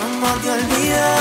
¿Cómo te olvido?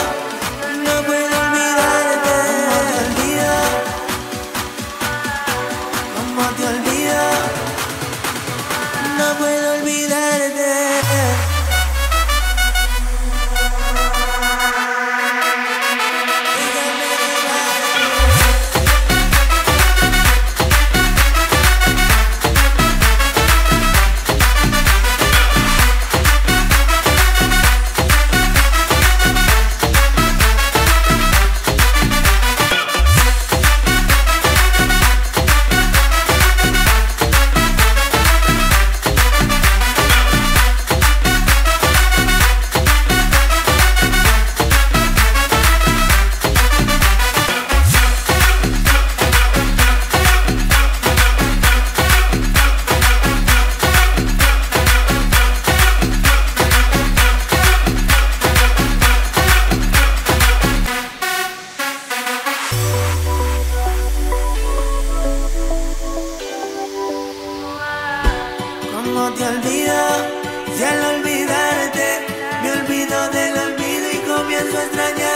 ¿Cómo te olvido? Si al olvidarte me olvido del olvido y comienzo a extrañarte.